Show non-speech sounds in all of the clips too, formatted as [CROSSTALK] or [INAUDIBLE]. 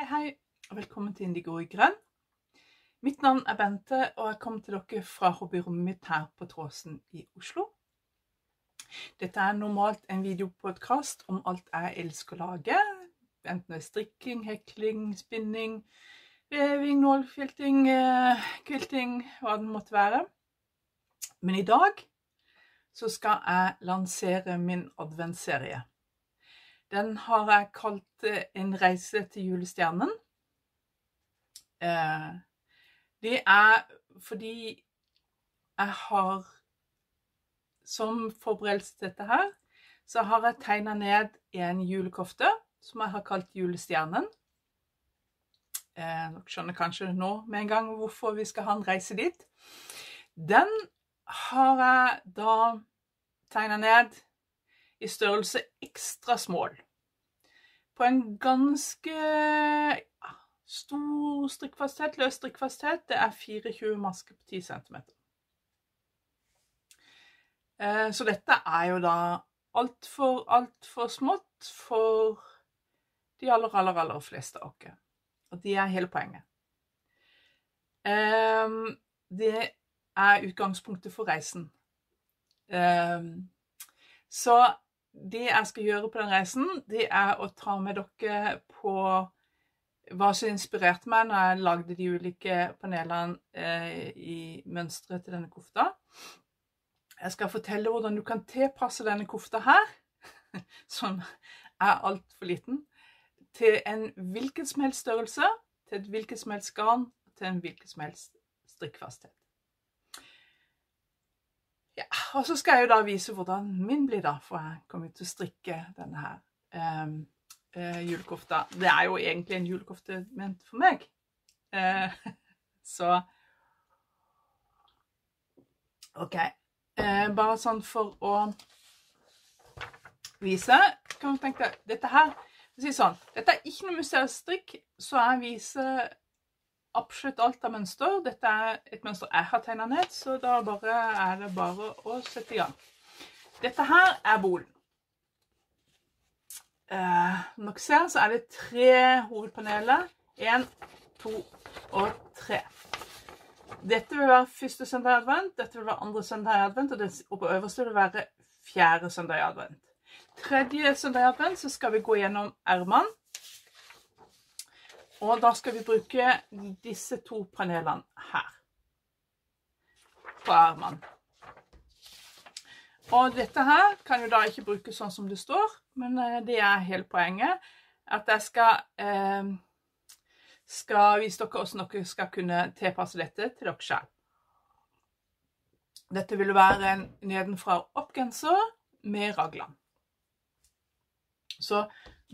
Hei, hei, og velkommen til Indigo i grønn. Mitt navn er Bente, og jeg kommer til dere fra hobbyrommet mitt her på Tråsen i Oslo. Dette er normalt en videopodkast om alt jeg elsker å lage, enten det er strikking, hekling, spinning, veving, nålfilting, kvilting, hva det måtte være. Men i dag så skal jeg lansere min adventsserie. Den har jeg kalt eh, En reise til julestjernen. Eh, det er fordi jeg har Som forberedelse til dette her, så har jeg tegna ned en julekofte som jeg har kalt Julestjernen. Eh, dere skjønner kanskje nå med en gang hvorfor vi skal ha en reise dit. Den har jeg da tegna ned i størrelse ekstra small. På en ganske stor strikkfasthet, løs strikkfasthet. Det er 24 masker på 10 cm. Eh, så dette er jo da altfor, altfor smått for de aller, aller, aller fleste av oss. Og det er hele poenget. Um, det er utgangspunktet for reisen. Um, så det jeg skal gjøre på den reisen, det er å ta med dere på hva som inspirerte meg når jeg lagde de ulike panelene eh, i mønsteret til denne kofta. Jeg skal fortelle hvordan du kan tilpasse denne kofta her, [LAUGHS] som er altfor liten, til en hvilken som helst størrelse, til et hvilket som helst garn, til en hvilken som helst strikkfasthet. Ja, og så skal jeg jo da vise hvordan min blir, da, for jeg kommer til å strikke denne her um, uh, julekofta. Det er jo egentlig en julekofte ment for meg. Uh, [LAUGHS] så OK. Uh, bare sånn for å vise Kan du tenke deg Dette her si sånn, Dette er ikke noe museumsstrikk, så jeg viser absolutt alt av mønster. Dette er et mønster jeg har tegna ned, så da er det bare å sette i gang. Dette her er bolen. Eh, som dere ser, så er det tre hovedpaneler. Én, to og tre. Dette vil være første søndag i advent, dette vil være andre søndag i advent, og det på øverste vil være fjerde søndag i advent. Tredje søndag i advent så skal vi gå gjennom ermene. Og da skal vi bruke disse to panelene her. På armene. Og dette her kan jo da ikke brukes sånn som det står, men eh, det er hele poenget. At jeg skal, eh, skal vise dere hvordan dere skal kunne tilpasse dette til dere selv. Dette vil være en nedenfra opp-genser med raglan. Så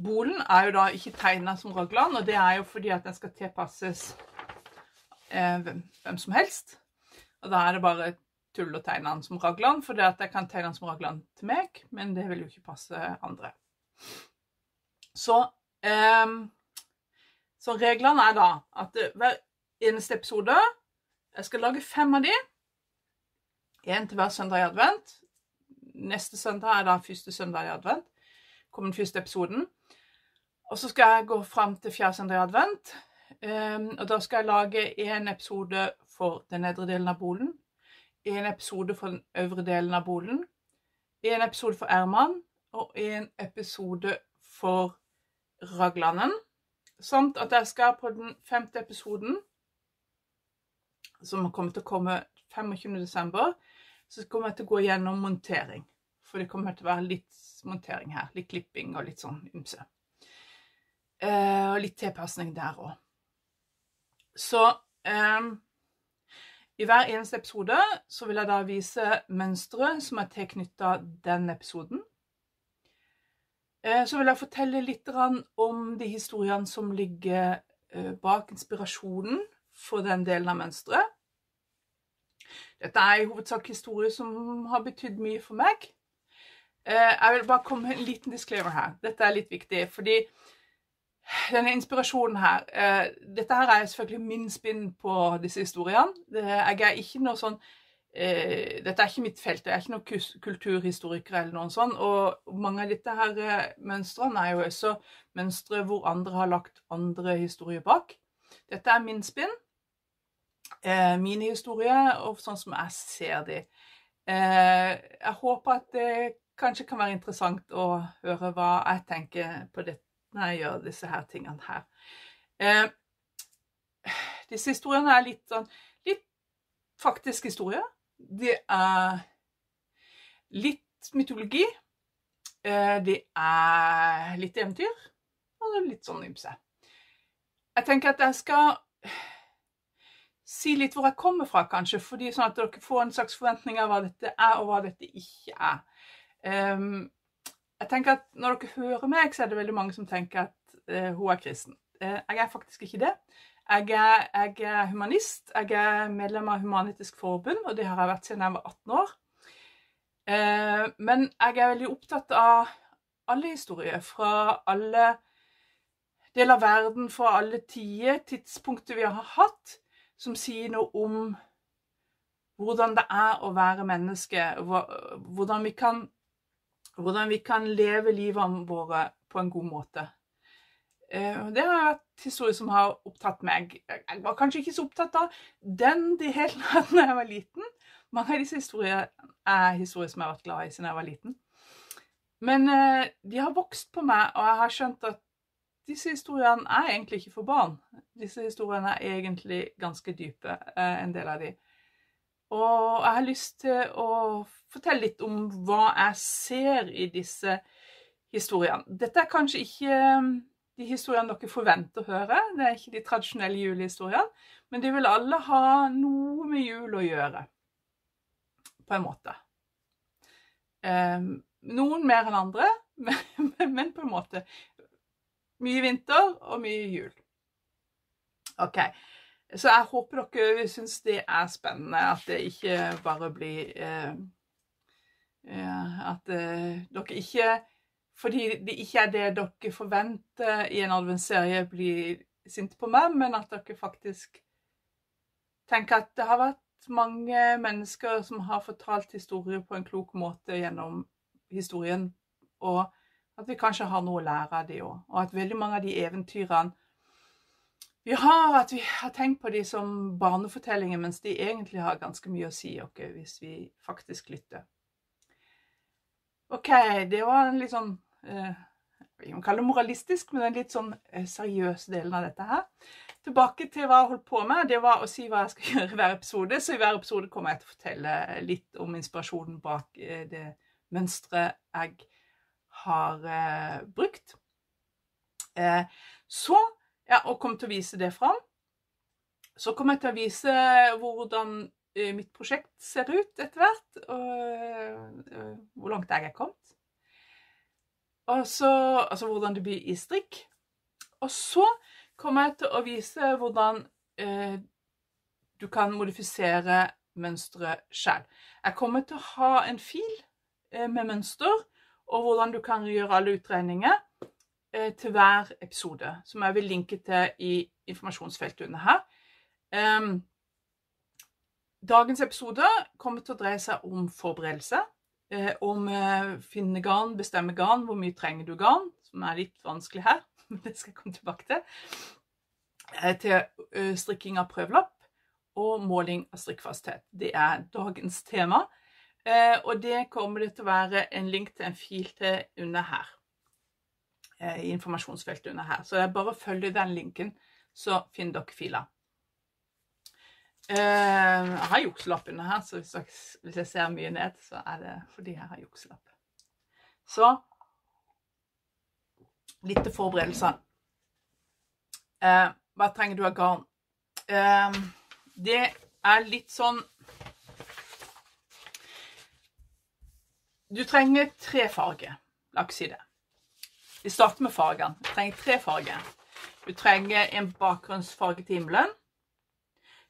Bolen er jo da ikke tegna som raglan, og det er jo fordi at den skal tilpasses eh, hvem som helst. Og da er det bare tull å tegne den som raglan, for det at jeg kan tegne den som raglan til meg, men det vil jo ikke passe andre. Så, eh, så reglene er da at hver eneste episode Jeg skal lage fem av de. Én til hver søndag i advent. Neste søndag er da første søndag i advent. Kommer den første episoden. Og så skal jeg gå fram til i advent. Um, og da skal jeg lage en episode for den nedre delen av bolen. En episode for den øvre delen av bolen. En episode for Erman. Og en episode for Raglanden. Samt at jeg skal på den femte episoden, som kommer til å komme 25. desember, så kommer jeg til å gå gjennom montering. For det kommer til å være litt montering her. Litt klipping og litt sånn ymse. Uh, og litt tilpasning der òg. Så um, i hver eneste episode så vil jeg da vise mønstre som er tilknytta den episoden. Uh, så vil jeg fortelle litt om de historiene som ligger uh, bak inspirasjonen for den delen av mønsteret. Dette er i hovedsak historier som har betydd mye for meg. Jeg vil bare komme med en liten disclaimer her. Dette er litt viktig, fordi denne inspirasjonen her uh, Dette her er selvfølgelig min spinn på disse historiene. Det, jeg er ikke noe sånn eh, Dette er ikke mitt felt, jeg er ikke noen kulturhistoriker eller noe sånt. Og mange av disse her eh, mønstrene er jo også mønstre hvor andre har lagt andre historier bak. Dette er min spinn. Eh, mine historier, og sånn som jeg ser de. Eh, jeg håper at det kanskje kan være interessant å høre hva jeg tenker på det når jeg gjør disse her tingene her. Eh, disse historiene er litt sånn litt faktisk historie. Det er litt mytologi. Eh, det er litt eventyr. Og det er litt sånn ymse. Jeg tenker at jeg skal si litt hvor jeg kommer fra, kanskje, fordi sånn at dere får en slags forventning av hva dette er, og hva dette ikke er. Um, jeg tenker at Når dere hører meg, så er det veldig mange som tenker at uh, hun er kristen. Uh, jeg er faktisk ikke det. Jeg er, jeg er, humanist. Jeg er medlem av Human-Etisk Forbund, og det har jeg vært siden jeg var 18 år. Uh, men jeg er veldig opptatt av alle historier fra alle deler av verden, fra alle tider, tidspunkter vi har hatt, som sier noe om hvordan det er å være menneske. Hvordan vi kan hvordan vi kan leve livene våre på en god måte. Eh, det har vært historier som har opptatt meg. Jeg var kanskje ikke så opptatt av den de delen da jeg var liten. Mange av disse historiene er historier som jeg har vært glad i siden jeg var liten. Men eh, de har vokst på meg, og jeg har skjønt at disse historiene er egentlig ikke for barn. Disse historiene er egentlig ganske dype, eh, en del av de. Og jeg har lyst til å fortelle litt om hva jeg ser i disse historiene. Dette er kanskje ikke um, de historiene dere forventer å høre. Det er ikke de tradisjonelle julehistoriene. Men de vil alle ha noe med jul å gjøre. På en måte. Um, noen mer enn andre, [LAUGHS] men, på en måte. Mye vinter og mye jul. OK. Så jeg håper dere syns det er spennende, at det ikke bare blir eh, At eh, dere ikke Fordi det ikke er det dere forventer i en adventsserie, blir sinte på meg, men at dere faktisk tenker at det har vært mange mennesker som har fortalt historier på en klok måte gjennom historien, og at vi kanskje har noe å lære av de òg. Og at veldig mange av de eventyrene vi har at vi har tenkt på de som barnefortellinger, mens de egentlig har ganske mye å si oss hvis vi faktisk lytter. OK, det var en litt sånn eh, Vi kan kalle det moralistisk, men en litt sånn seriøse seriøs delen av dette her. Tilbake til hva jeg holdt på med. Det var å si hva jeg skal [LAUGHS] gjøre i hver episode. Så i hver episode kommer jeg til å fortelle litt om inspirasjonen bak eh, det mønsteret jeg har eh, brukt. Eh, så ja, og kommer til å vise det fram. Så kommer jeg til å vise hvordan eh, mitt prosjekt ser ut etter hvert, og eh, hvor langt jeg er kommet. Og så, altså hvordan det blir i strikk. Og så kommer jeg til å vise hvordan eh, du kan modifisere mønsteret sjøl. Jeg kommer til å ha en fil eh, med mønster, og hvordan du kan gjøre alle utregninger. Eh, til hver episode, som jeg vil linke til i informasjonsfeltet under her. dagens episode kommer til å dreie seg om forberedelse. Eh, om uh, finne garn, bestemme garn, hvor mye trenger du garn, som er litt vanskelig her, [LAUGHS] men det skal jeg komme tilbake til. til strikking av prøvelapp og måling av strikkfasthet. Det er dagens tema. og det kommer det til å være en link til en fil til under her. Eh, i informasjonsfeltet under her. Så det er bare å følge den linken, så finner dere fila. Eh, jeg har jukselapp under her, så hvis jeg ser mye ned, så er det fordi jeg har jukselapp. Så litt til forberedelser. Eh, hva trenger du av garn? det er litt sånn Du trenger tre farger. La oss si det. Vi starter med fargene. Du trenger tre farger. Du trenger en bakgrunnsfarge til himmelen.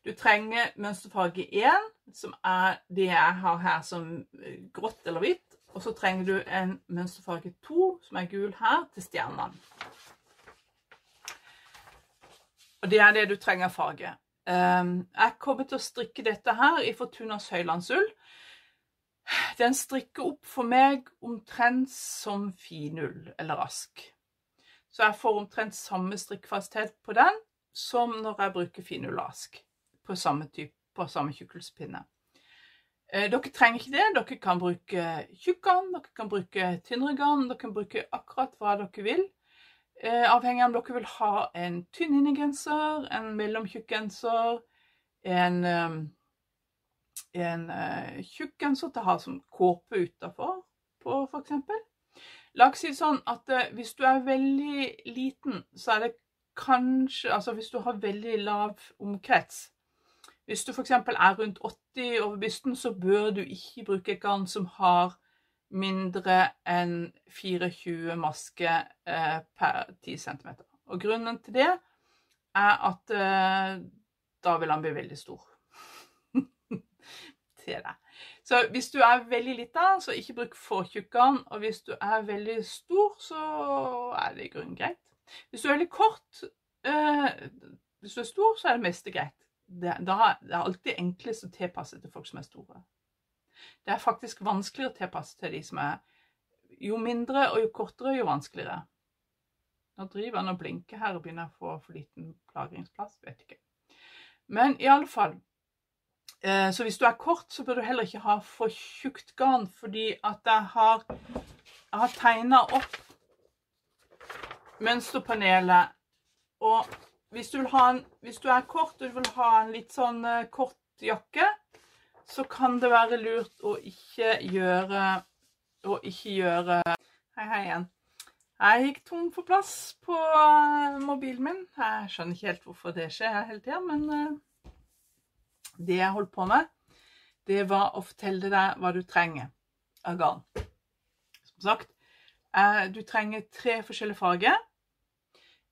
Du trenger mønsterfarge 1, som er det jeg har her som eh, grått eller hvitt. Og så trenger du en mønsterfarge 2, som er gul her, til stjernene. Og det er det du trenger farge. Um, jeg kommer til å strikke dette her i Fortunas høylandsull. Den strikker opp for meg omtrent som finull eller ask. Så jeg får omtrent samme strikkfasthet på den som når jeg bruker finullask på samme type, på samme tjukkelsepinne. Eh, dere trenger ikke det. Dere kan bruke tjukkgarn, dere kan bruke tynnere garn, dere kan bruke akkurat hva dere vil. Eh, avhengig av om dere vil ha en tynn innegenser, en mellomtjukk genser, en, um, en eh, tjukk genser til å som kåpe utafor, for eksempel. La oss si sånn at eh, hvis du er veldig liten, så er det kanskje Altså hvis du har veldig lav omkrets Hvis du f.eks. er rundt 80 over bysten, så bør du ikke bruke et garn som har mindre enn 24 masker eh, per 10 cm. Og grunnen til det er at eh, da vil han bli veldig stor. Til det. Så hvis du er veldig liten, så ikke bruk for tjukkgarn. Og hvis du er veldig stor, så er det i grunnen greit. Hvis du er veldig kort, øh, hvis du er stor, så er det meste greit. Det, da, det er alltid enklest å tilpasse til folk som er store. Det er faktisk vanskeligere å tilpasse til de som er Jo mindre og jo kortere, jo vanskeligere. Nå driver han og blinker her og begynner å få for liten lagringsplass. Vet ikke. Men i alle fall Så hvis du er kort, så bør du heller ikke ha for tjukt garn, fordi at jeg har, jeg har tegna opp mønsterpanelet. Og hvis du, en, hvis du, er kort og du vil ha en litt sånn uh, kort jakke, så kan det være lurt å ikke gjøre Å ikke gjøre Hei, hei igjen. Jeg gikk tom for plass på uh, mobilen min. Jeg skjønner ikke helt hvorfor det skjer hele tida, men det jeg holdt på med, det var å fortelle deg hva du trenger av garn. Som sagt, du trenger tre forskjellige farger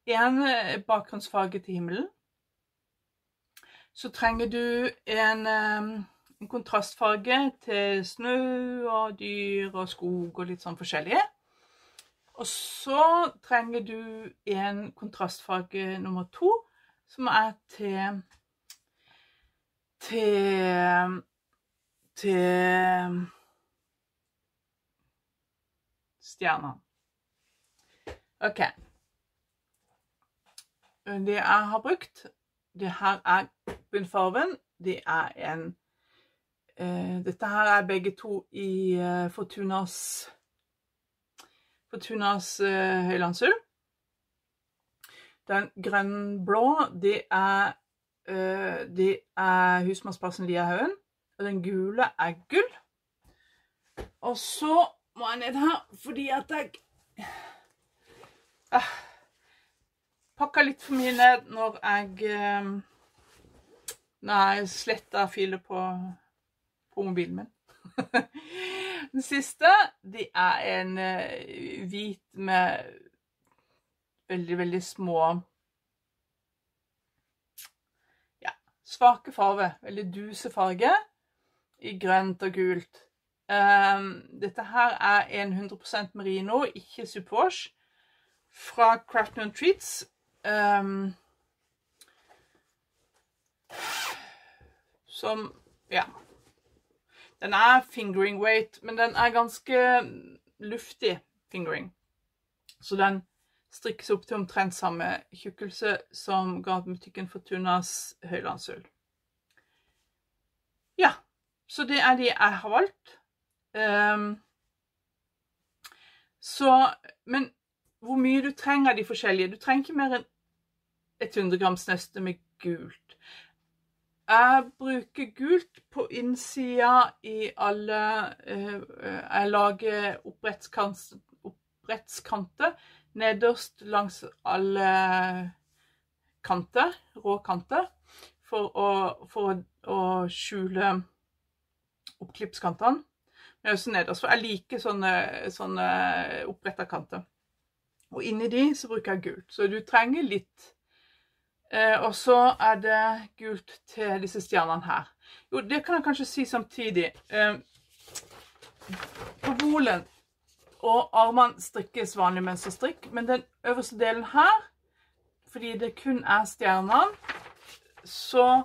en eh, bakgrunnsfarge til himmelen. Så trenger du en, en, kontrastfarge til snø og dyr og skog og litt sånn forskjellige. Og så trenger du en kontrastfarge nummer to, som er til til til stjerner. OK det jeg har brukt. Det her er bunnfarven. Det er en uh, Dette her er begge to i uh, Fortunas Fortunas uh, høylandsull. Den grønn-blå, det er uh, det er husmannsplassen Liahaugen. Og den gule er gull. Og så må jeg ned her fordi at jeg uh, pakka litt for mye ned når jeg eh, Når jeg sletta filer på, på, mobilen min. [LAUGHS] Den siste, de er en uh, hvit med veldig, veldig små Ja, svake farge, Veldig duse farge i grønt og gult. Um, dette her er 100% merino, ikke supporge, fra Craft Treats. Um, som Ja. Den er fingering weight, men den er ganske luftig fingering. Så den strikkes opp til omtrent samme tjukkelse som gatebutikken Fortunas høylandsull. Ja, så det er de jeg har valgt. Um, så Men hvor mye du trenger av de forskjellige Du trenger ikke mer enn et 100 grams nøste med gult. Jeg bruker gult på innsida i alle uh, Jeg lager opprettkanter nederst langs alle kanter, rå kanter, for å, for å, skjule oppklippskantene. Men også nederst, for jeg liker sånne, sånne oppretta kanter. Og inni de så bruker jeg gult. Så du trenger litt Eh, og så er det gult til disse stjernene her. Jo, det kan jeg kanskje si samtidig. Eh, på volen og armene strikkes vanlig mønsterstrikk, men den øverste delen her, fordi det kun er stjernene, så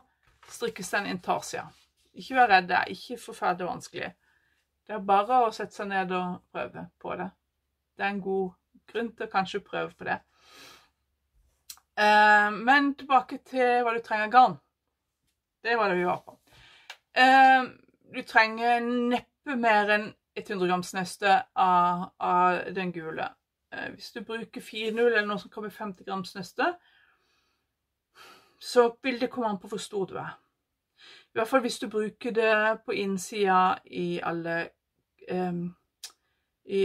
strikkes den intarsia. Ikke vær redd, det er ikke forferdelig vanskelig. Det er bare å sette seg ned og prøve på det. Det er en god grunn til å kanskje prøve på det. Eh, men tilbake til hva du trenger garn. Det var det vi var på. Eh, du trenger neppe mer enn 100 grams nøste av, av den gule. Eh, hvis du bruker 4-0 eller noe som kommer 50 grams nøste, så vil det komme an på hvor stor du er. I hvert fall hvis du bruker det på innsida i alle um, i,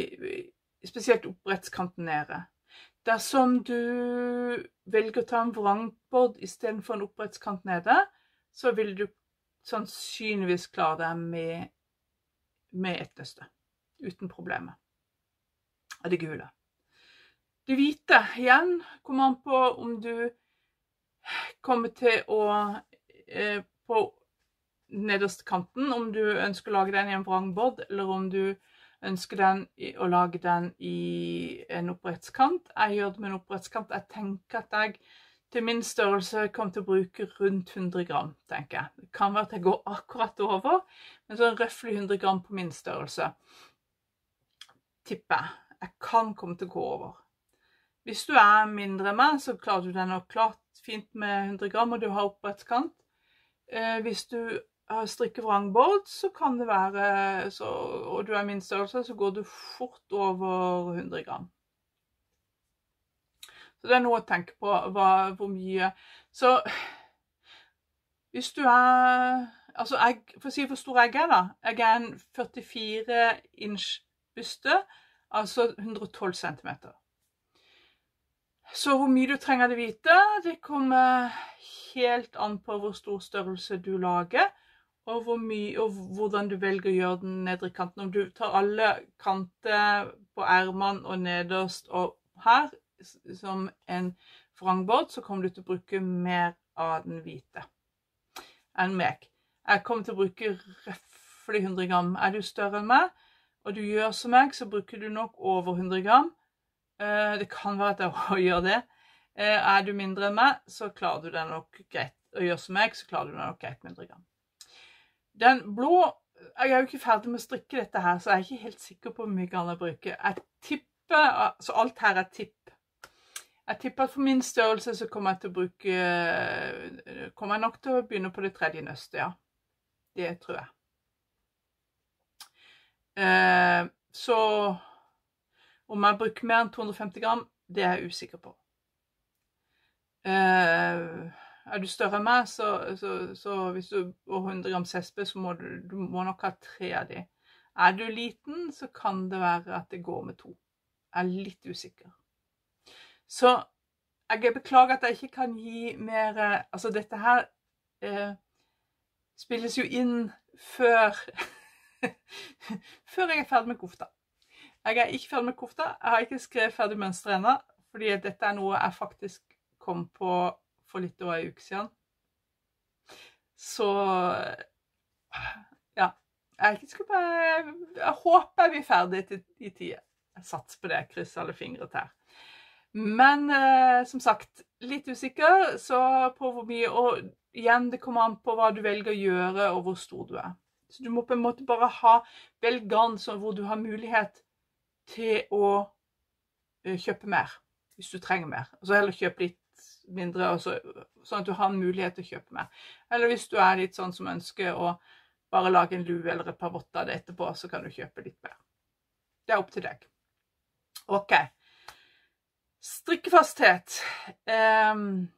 Spesielt opprettskanten nede. Dersom du velger å ta en vrangbord istedenfor en opprettskant nede, så vil du sannsynligvis klare deg med, med ett nøste. Uten problemer. Av det gule. Det hvite igjen kommer an på om du kommer til å eh, På nederste kanten, om du ønsker å lage den i en vrangbord, eller om du ønsker den å lage den i en opprettskant. Jeg gjør det med en opprettskant. Jeg tenker at jeg til min størrelse kommer til å bruke rundt 100 gram, tenker jeg. Det kan være at jeg går akkurat over, men sånn røftlig 100 gram på min størrelse. Tipper jeg. Jeg kan komme til å gå over. Hvis du er mindre enn meg, så klarer du deg nok klart fint med 100 gram, og du har opprettskant. Eh, hvis du strikker vrangbord, så kan det være så, Og du er min størrelse, så går du fort over 100 gram. Så det er noe å tenke på hva, hvor mye Så hvis du er Altså, jeg, for å si hvor stor jeg er, da. Jeg er en 44 inch byste, altså 112 centimeter. Så hvor mye du trenger det hvite, det kommer helt an på hvor stor størrelse du lager, og, hvor mye, og hvordan du velger å gjøre den nedre kanten. Om du tar alle kanter på ermene og nederst og her som en vrangbord, så kommer du til å bruke mer av den hvite enn meg. Jeg kommer til å bruke røftlig 100 gram. Er du større enn meg, og du gjør som meg, så bruker du nok over 100 gram. Eh, det kan være at jeg gjør det. Eh, er du mindre enn meg, så klarer du deg nok greit. Og gjør som meg, så klarer du deg nok greit 100 gram. Den blå Jeg er jo ikke ferdig med å strikke dette her, så jeg er ikke helt sikker på hvor mye jeg bruker. Jeg tipper Så alt her er tipp. Jeg tipper at for min størrelse så kommer jeg til å bruke Kommer jeg nok til å begynne på det tredje nøstet, ja. Det tror jeg. Eh, så om jeg bruker mer enn 250 gram, det er jeg usikker på. Eh, er du større enn meg, så, så, så hvis du har 100 gram CSB, så må du, du må nok ha tre av de. Er du liten, så kan det være at det går med to. Jeg er litt usikker. Så jeg beklager at jeg ikke kan gi mer Altså, dette her eh, spilles jo inn før [LAUGHS] Før jeg er ferdig med kofta. Jeg er ikke ferdig med kofta. Jeg har ikke skrevet ferdig mønsteret ennå, fordi dette er noe jeg faktisk kom på for litt over ei uke siden. Så ja. Jeg, jeg, jeg håper vi er ferdig til, i tide. Jeg satser på det. Krysser alle fingre til. Men eh, som sagt, litt usikker så på hvor mye Og igjen, det kommer an på hva du velger å gjøre, og hvor stor du er. Så du må på en måte bare ha velg sånn hvor du har mulighet til å eh, kjøpe mer hvis du trenger mer. Og så heller kjøpe litt mindre, så, sånn at du har en mulighet til å kjøpe mer. Eller hvis du er litt sånn som ønsker å bare lage en lue eller et par votter etterpå, så kan du kjøpe litt mer. Det er opp til deg. OK. Strikkefasthet. Um,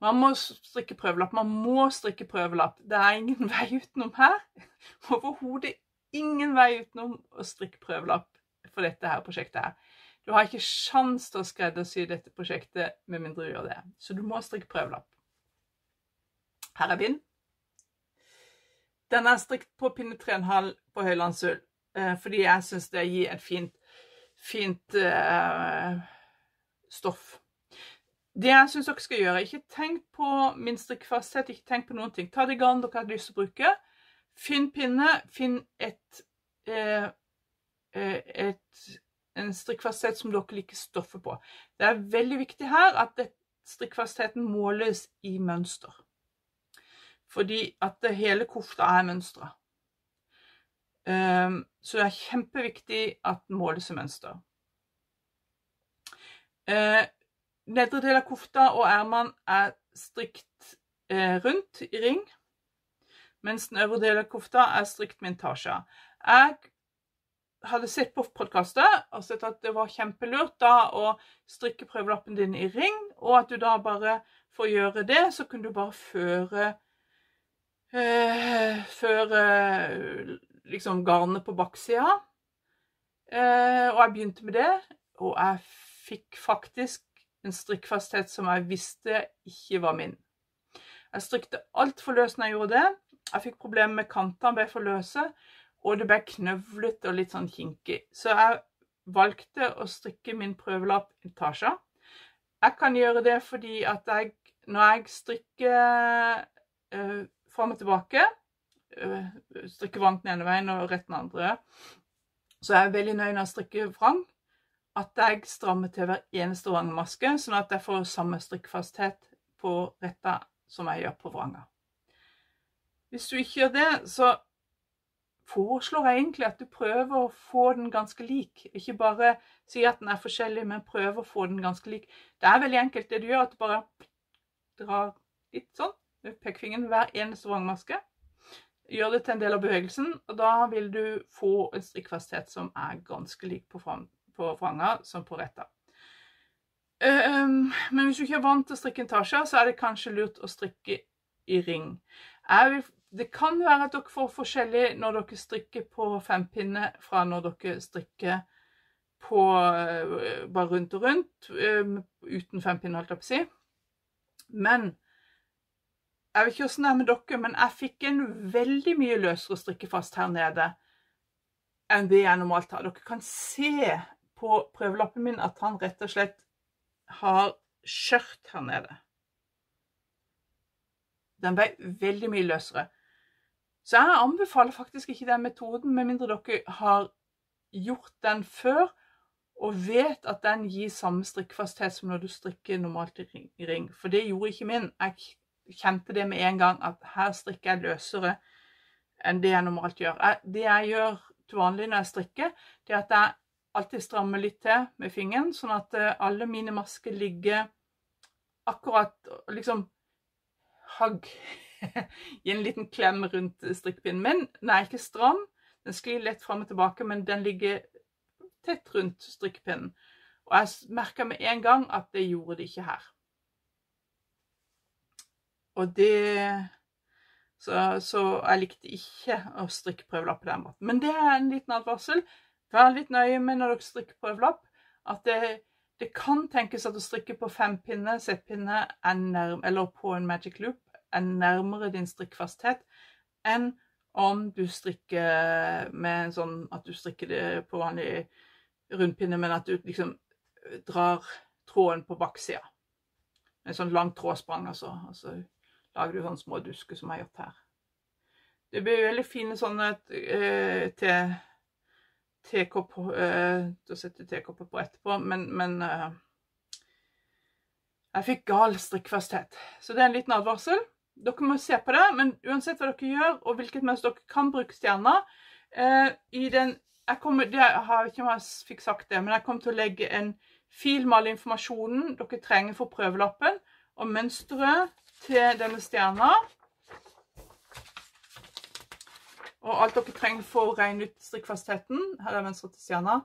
man må strikke prøvelapp. Man må strikke prøvelapp. Det er ingen [LAUGHS] vei utenom her. Overhodet ingen vei utenom å strikke prøvelapp for dette her prosjektet her. Du har ikke sjans til å skreddersy dette prosjektet med mindre du gjør det. Så du må strikke prøvelapp. Her er bind. Den er strikt på pinne 3,5 på høylandsull, eh, fordi jeg syns det gir et fint, fint uh, stoff. Det jeg syns dere skal gjøre, ikke tenk på min strikkfasthet, ikke tenk på noen ting. Ta det garn dere har lyst til å bruke. Finn pinne, finn et uh, Eh, et, en strikkfasthet som dere liker stoffet på. Det er veldig viktig her at strikkfastheten måles i mønster. Fordi at hele kofta er mønstra. Um, så det er kjempeviktig at den måles i mønster. Uh, nedre del av kofta og ermene er strikt eh, rundt i ring, mens den øvre delen av kofta er strikt med intasjer. Jeg hadde sett på podkastet og sett at det var kjempelurt da å strikke prøvelappen din i ring, og at du da bare for å gjøre det, så kunne du bare føre eh, Føre liksom garnet på baksida. Eh, og jeg begynte med det, og jeg fikk faktisk en strikkfasthet som jeg visste ikke var min. Jeg strikte altfor løst når jeg gjorde det. Jeg fikk problemer med kantene ble for løse, og det ble knøvlete og litt sånn kinkig. Så jeg valgte å strikke min prøvelapp i etasjer. Jeg kan gjøre det fordi at jeg, når jeg strikker øh, fram og tilbake, øh, strikker vrang den ene veien og rett den andre, så er jeg veldig nøye når jeg strikker vrang, at jeg strammer til hver eneste vrangmaske, sånn at jeg får samme strikkfasthet på retta som jeg gjør på vranga. Hvis du ikke gjør det, så foreslår jeg egentlig at du prøver å få den ganske lik. Ikke bare si at den er forskjellig, men prøv å få den ganske lik. Det er veldig enkelt det du gjør, at du bare drar litt sånn med pekefingeren hver eneste vrangmaske. Gjør det til en del av bevegelsen, og da vil du få en strikkfasthet som er ganske lik på, på vranga som på retta. Um, men hvis du ikke er vant til å strikke en tasje, så er det kanskje lurt å strikke i ring. Vil det kan være at dere får forskjellig når dere strikker på fempinne fra når dere strikker på uh, bare rundt og rundt, um, uten fempinne, holdt jeg på å si. Men jeg vet ikke åssen det er med dere, men jeg fikk en veldig mye løsere strikkefast her nede enn det jeg normalt har. Dere kan se på prøvelappen min at han rett og slett har skjørt her nede. Den ble veldig mye løsere. Så jeg anbefaler faktisk ikke den metoden, med mindre dere har gjort den før og vet at den gir samme strikkfasthet som når du strikker normalt i ring. For det gjorde ikke min. Jeg kjente det med en gang, at her strikker jeg løsere enn det jeg normalt gjør. Det jeg gjør til vanlig når jeg strikker, det er at jeg alltid stramme litt til med fingeren, sånn at eh, alle mine masker ligger akkurat liksom hagg [LAUGHS] Gi en liten klem rundt strikkpinnen min. Den er ikke stram, den sklir lett fram og tilbake, men den ligger tett rundt strikkpinnen. Og jeg merka med en gang at det gjorde det ikke her. Og det så, så, jeg likte ikke å strikke prøvelapp på den måten. Men det er en liten advarsel. Vær litt nøye med når dere strikker på overlapp, at det, det kan tenkes at å strikke på fem pinner, settpinne, eller på en magic loop er nærmere din strikkfasthet enn om du strikker med en sånn at du strikker det på vanlig rundpinne, men at du liksom drar tråden på baksida. En sånn lang trådsprang, altså. Og så lager du sånne små dusker som jeg har gjort her. Det blir veldig fine sånne eh, til tekopp eh, Da setter du tekopper på etterpå, men, men eh, jeg fikk gal strikkfasthet. Så det er en liten advarsel. Dere må se på det, men uansett hva dere gjør, og hvilket mønster dere kan bruke stjerner eh, i den, jeg kommer, det har jeg ikke om jeg fikk sagt det, men jeg kommer til å legge en fil med all informasjonen dere trenger for prøvelappen, og mønsteret til denne stjerna. Og alt dere trenger for å regne ut strikkfastheten, her er venstre til stjerna,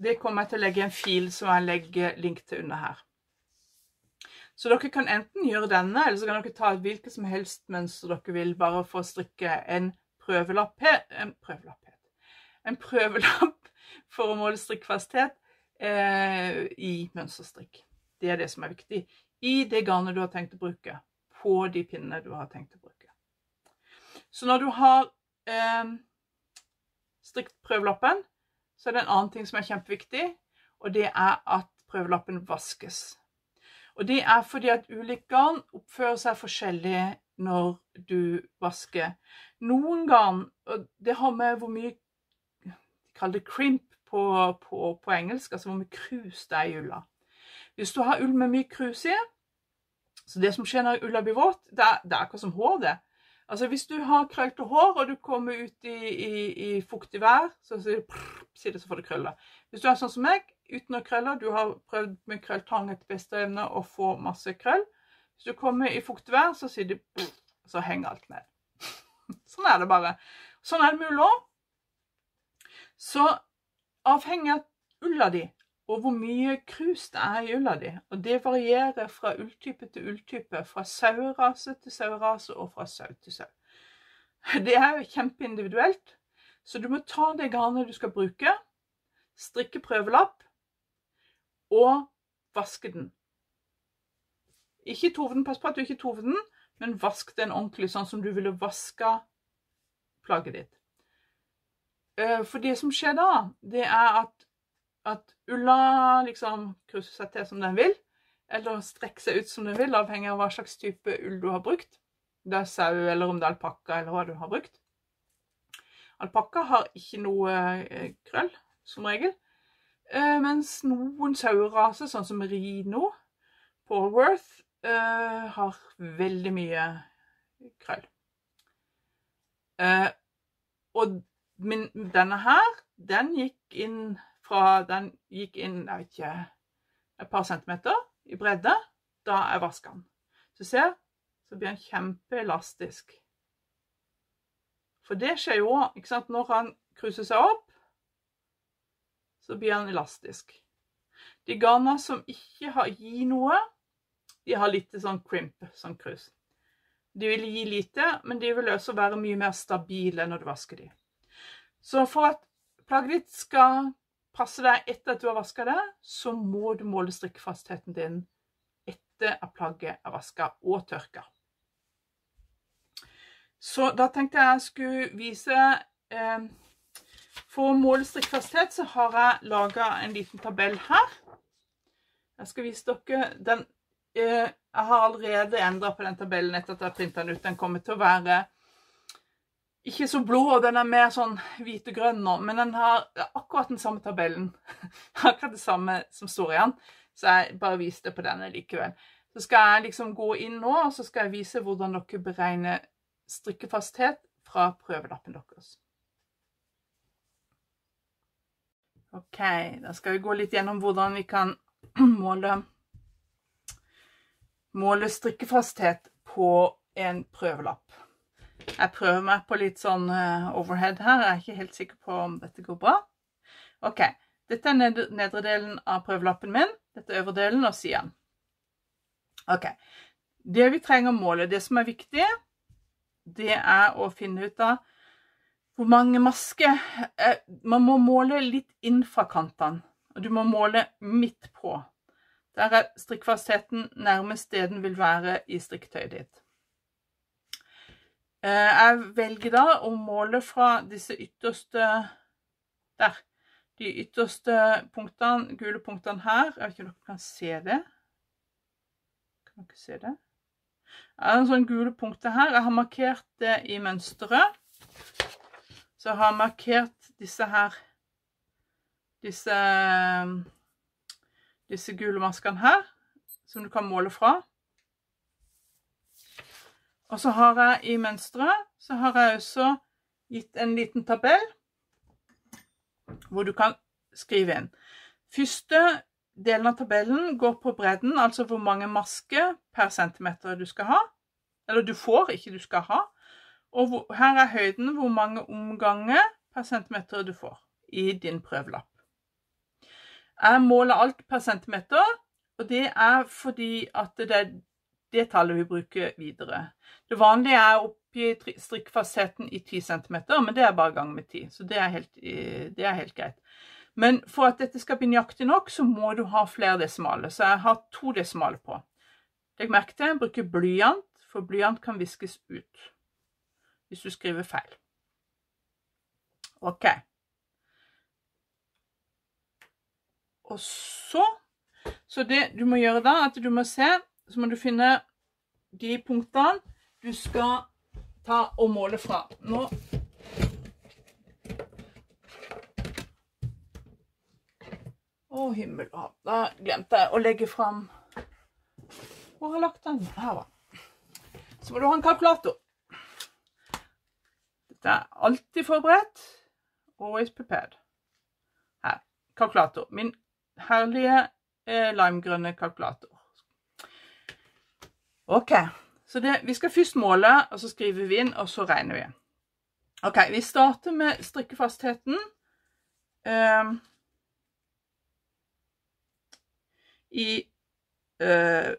det kommer jeg til å legge i en fil som jeg legger link til under her. Så dere kan enten gjøre denne, eller så kan dere ta hvilket som helst mønster dere vil, bare for å strikke en prøvelapp, en prøvelapp, en prøvelapp [LAUGHS] for å måle strikkfasthet eh, i mønsterstrikk. Det er det som er viktig i det garnet du har tenkt å bruke, på de pinnene du har tenkt å bruke. Så når du har eh, strikt prøvelappen, så er det en annen ting som er kjempeviktig, og det er at prøvelappen vaskes. Og det er fordi at ulike garn oppfører seg forskjellig når du vasker. Noen garn, og det har med hvor mye de kaller det crimp på, på, på, engelsk, altså hvor mye krus det er i ulla. Hvis du har ull med mye krus i, så det som skjer når ulla blir våt, det er, det er akkurat som hår, det. Altså Hvis du har krøllete hår, og du kommer ut i, i, i fuktig vær, så sier det, sier det så får du krøller. Hvis du er sånn som meg, uten å krølle, du har prøvd med krølltang etter beste evne å få masse krøll. Hvis du kommer i fuktig vær, så sier det så henger alt ned. [LAUGHS] sånn er det bare. Sånn er det med ull. Så avhengig av ulla di og hvor mye krus det er i ulla di. Og det varierer fra ulltype til ulltype, fra sauerase til sauerase og fra sau til sau. Det er jo kjempeindividuelt, så du må ta det garnet du skal bruke, strikke prøvelapp og vaske den. Ikke tove den, pass på at du ikke tover den, men vask den ordentlig, sånn som du ville vaska plagget ditt. Eh, for det som skjer da, det er at at ulla liksom kruser seg til som den vil, eller strekker seg ut som den vil, avhengig av hva slags type ull du har brukt. Om det er sau, eller om det er alpakka, eller hva du har brukt. Alpakka har ikke noe eh, krøll, som regel. Eh, mens noen saueraser, sånn som rino, Paulworth, eh, har veldig mye krøll. Og denne her, den gikk inn fra den gikk inn jeg vet ikke, et par centimeter i bredde, da jeg vasker den. Så ser så blir den kjempeelastisk. For det skjer jo sant, når han kruser seg opp, så blir han elastisk. De garna som ikke har, gir noe, de har litt sånn crimp, sånn krus. De vil gi lite, men de vil også være mye mer stabile når du vasker de. Så for at plagget ditt skal passer deg etter at du har vaska det, så må du måle strikkefastheten din etter at plagget er vaska og tørka. Så da tenkte jeg jeg skulle vise eh, For å måle strikkfasthet så har jeg laga en liten tabell her. Jeg skal vise dere den eh, Jeg har allerede endra på den tabellen etter at jeg printa den ut. Den kommer til å være ikke så blå, den er mer sånn hvit og grønn nå, men den har akkurat den samme tabellen. [LAUGHS] akkurat det samme som står igjen. så jeg bare viste på denne likevel. Så skal jeg liksom gå inn nå, og så skal jeg vise hvordan dere beregner strikkefasthet fra prøvelappen deres. Ok, da skal vi gå litt gjennom hvordan vi kan [CLEARS THROAT] måle, måle strikkefasthet på en prøvelapp. Jeg prøver meg på litt sånn eh, overhead her. Jeg er ikke helt sikker på om dette går bra. OK. Dette er nedre delen av prøvelappen min. Dette er øvre delen og siden. OK. Det vi trenger å måle, det som er viktig, det er å finne ut av hvor mange masker eh, Man må måle litt inn fra kantene. Og du må måle midt på. Der er strikkfastheten nærmest det den vil være i strikketøyet ditt. Eh, jeg velger da å måle fra disse ytterste Der. De ytterste punktene, gule punktene her. Jeg vet ikke om dere kan se det. Kan dere se det? Det har en sånn gule punkter her. Jeg har markert det i mønsteret. Så jeg har markert disse her Disse Disse gule maskene her, som du kan måle fra. Og så har jeg i mønsteret så har jeg også gitt en liten tabell hvor du kan skrive inn. Første delen av tabellen går på bredden, altså hvor mange masker per centimeter du skal ha. Eller du får, ikke du skal ha. Og her er høyden hvor mange omganger per centimeter du får i din prøvelapp. Jeg måler alt per centimeter, og det er fordi at det er det tallet vi bruker videre. Det vanlige er å oppgi strikkfastheten i 10 cm, men det er bare gang med 10, så det er, helt, det er helt greit. Men for at dette skal bli nøyaktig nok, så må du ha flere desimaler. Så jeg har to desimaler på. Legg merke til jeg bruker blyant, for blyant kan viskes ut hvis du skriver feil. OK. Og så Så det du må gjøre da, at du må se så må du finne de punktene du skal ta og måle fra. Nå Å, himmel og hav. Da glemte jeg å legge fram Hvor har jeg lagt den? Her var. Så må du ha en kalkulator. Dette er alltid forberedt. Always prepared. Her. Kalkulator. Min herlige eh, limegrønne kalkulator. OK. Så det, vi skal først måle, og så skriver vi inn, og så regner vi. OK. Vi starter med strikkefastheten. Um, i uh,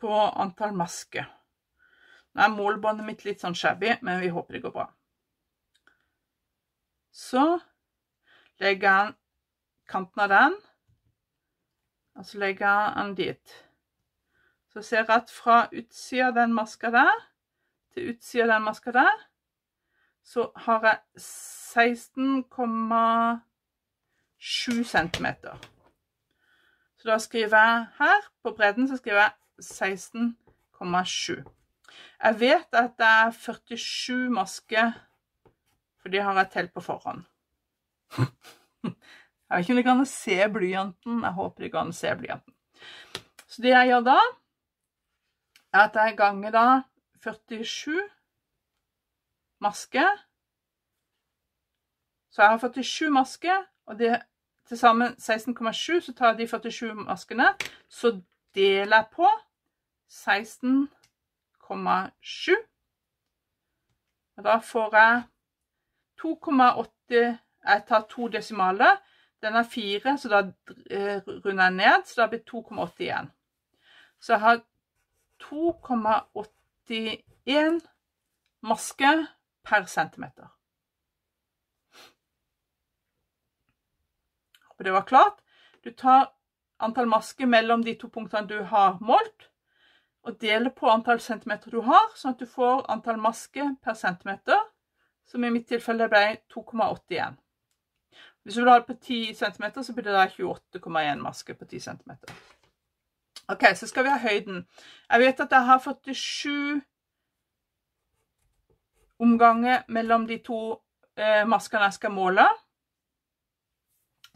På antall masker. Nå er målbåndet mitt litt sånn shabby, men vi håper det går bra. Så legger jeg kanten av den, og så legger jeg den dit. Så ser jeg at fra utsida av den maska der til utsida av den maska der, så har jeg 16,7 cm. Så da skriver jeg her, på bredden, så skriver jeg 16,7. Jeg vet at det er 47 masker, for de har jeg telt på forhånd. [LAUGHS] Jeg vet ikke om de kan se blyanten. Jeg håper de kan se blyanten. Så det jeg gjør da, at jeg ganger da 47 masker. Så jeg har 47 masker, og det til sammen 16,7. Så tar jeg de 47 maskene, så deler jeg på 16,7. Og da får jeg 2,8 Jeg tar to desimaler. Den er 4, så da eh, runder jeg ned, så da blir 2,8 igjen. Så jeg har 2,81 maske per centimeter. Håper det var klart. Du tar antall masker mellom de to punktene du har målt, og deler på antall centimeter du har, sånn at du får antall masker per centimeter, som i mitt tilfelle ble 2,81. Hvis du vil ha det på 10 cm, så blir det 28,1 masker på 10 cm. Ok, så skal vi ha høyden. Jeg vet at jeg har 47 omganger mellom de to eh, maskene jeg skal måle,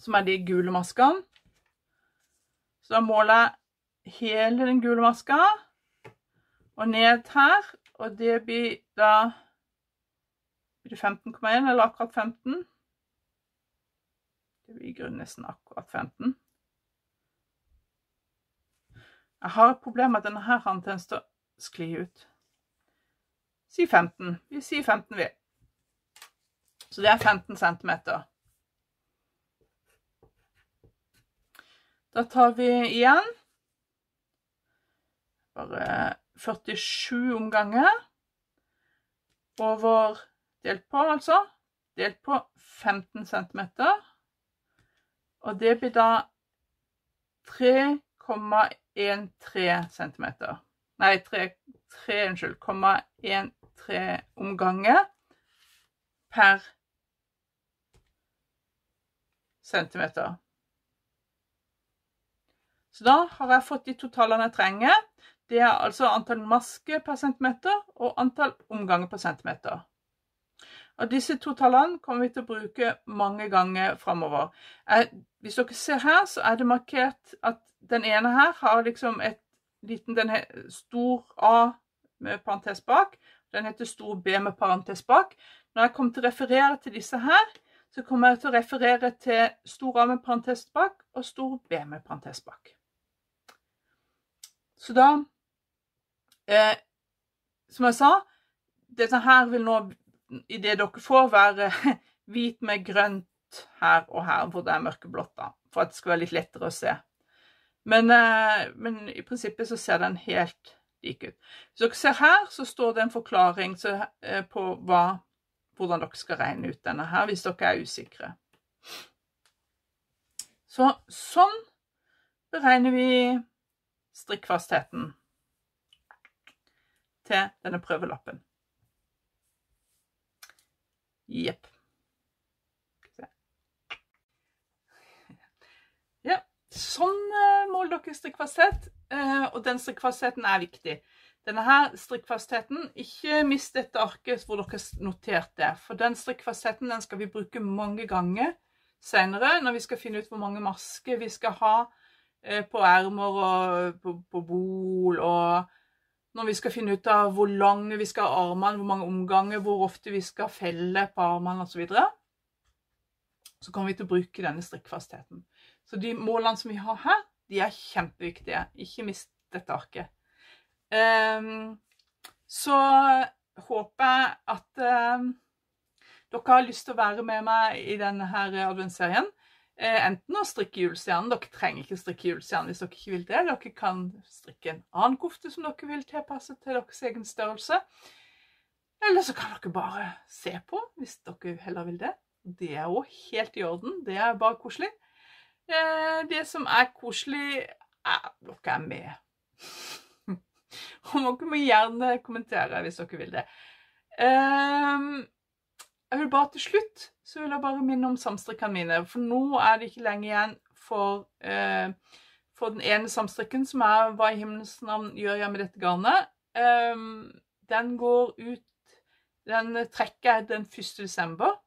som er de gule maskene. Så da måler jeg hele den gule maska og ned her, og det blir da 15,1 eller akkurat 15. Det blir i grunnen nesten akkurat 15. Jeg har et problem med at denne her har en tendens til å skli ut. Si 15. Vi sier 15, vi. Så det er 15 cm. Da tar vi igjen bare 47 omganger over delt på, altså. Delt på 15 cm. Og det blir da 3,13 cm. Nei, 3, 3 unnskyld, 0,13 omganger per centimeter. Så da har jeg fått de totalene jeg trenger. Det er altså antall masker per centimeter og antall omganger per centimeter. Og disse to tallene kommer vi til å bruke mange ganger framover. Hvis dere ser her, så er det markert at den ene her har liksom et liten den stor A med parentes bak. Den heter stor B med parentes bak. Når jeg kommer til å referere til disse her, så kommer jeg til å referere til stor A med parentes bak og stor B med parentes bak. Så da eh, Som jeg sa, dette her vil nå i det dere får, være [LAUGHS] hvit med grønt her og her, hvor det er mørkeblått, da, for at det skal være litt lettere å se. Men, eh, men i prinsippet så ser den helt lik ut. Hvis dere ser her, så står det en forklaring eh, på hva, hvordan dere skal regne ut denne her, hvis dere er usikre. Så sånn beregner vi strikkfastheten til denne prøvelappen. Jepp. Ja, sånn uh, måler dere strikkfasthet, uh, og den strikkfastheten er viktig. Denne her strikkfastheten, ikke mist dette arket hvor dere har notert det, for den strikkfastheten den skal vi bruke mange ganger senere, når vi skal finne ut hvor mange masker vi skal ha uh, på ermer og på, på bol og når vi skal finne ut av hvor lange vi skal ha armene, hvor mange omganger, hvor ofte vi skal felle på armene osv., så, så kommer vi til å bruke denne strikkfastheten. Så de målene som vi har her, de er kjempeviktige. Ikke mist dette arket. Um, så håper jeg at um, dere har lyst til å være med meg i denne her adventsserien. Eh, enten å strikke julestjernen. Dere trenger ikke strikke julestjernen hvis dere ikke vil det. Dere kan strikke en annen kofte som dere vil tilpasse til deres egen størrelse. Eller så kan dere bare se på hvis dere heller vil det. Det er òg helt i orden. Det er bare koselig. Eh, det som er koselig, er dere er med. [LAUGHS] Og dere må gjerne kommentere hvis dere vil det. Um, jeg vil bare til slutt så vil jeg bare minne om samstrikkene mine. For nå er det ikke lenge igjen for, eh, for den ene samstrikken som er Hva i himmelens navn gjør jeg med dette garnet? Um, den går ut Den trekker jeg den 1. desember.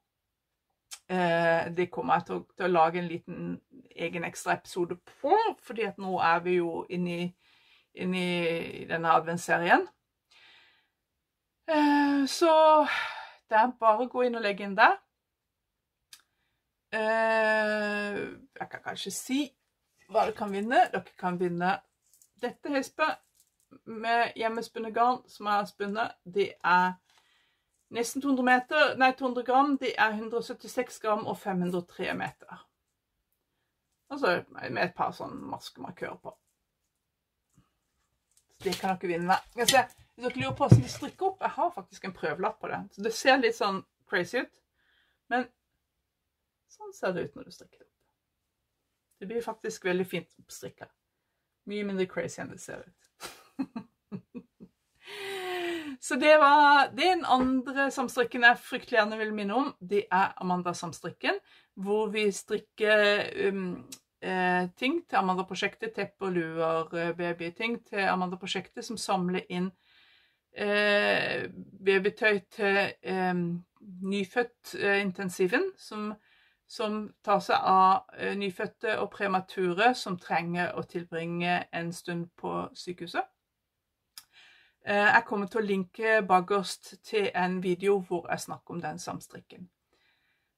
Eh, det kommer jeg til å, til å, lage en liten egen ekstra episode på, fordi at nå er vi jo inne i, inne i denne adventsserien. Eh, så det er bare å gå inn og legge inn der. Eh, jeg kan kanskje si hva dere kan vinne. Dere kan vinne dette hespet med hjemmespunnet garn som har spunnet. De er nesten 200 meter, nei 200 gram. De er 176 gram og 503 meter. Altså med et par sånn maskemarkører på. Så det kan dere vinne. Skal se. Hvis dere lurer på hvordan de strikker opp, jeg har faktisk en prøvelapp på det. Så det ser litt sånn crazy ut. Men sånn ser det ut når du strikker det opp. Det blir faktisk veldig fint oppstrikka. Mye mindre crazy enn det ser ut. [LAUGHS] Så det var Den andre samstrikken jeg fryktelig gjerne vil minne om, det er Amanda-samstrikken. Hvor vi strikker um, eh, ting til Amanda-prosjektet. Tepper, luer, eh, babyting til Amanda-prosjektet, som samler inn babytøy til eh, nyfødt-intensiven, som, som, tar seg av eh, nyfødte og premature som trenger å tilbringe en stund på sykehuset. Eh, jeg kommer til å linke bakerst til en video hvor jeg snakker om den samstrikken.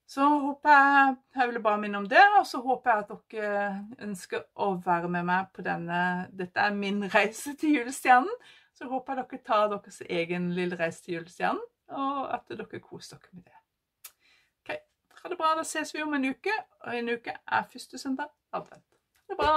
Så håper jeg Jeg ville bare minne om det, og så håper jeg at dere ønsker å være med meg på denne Dette er min reise til julestjernen. Så jeg håper dere tar deres egen lille reise til julestjernen, og at dere koser dere med det. Ok, Ha det bra. Da ses vi om en uke. Og en uke er første søndag advent. Ha det bra.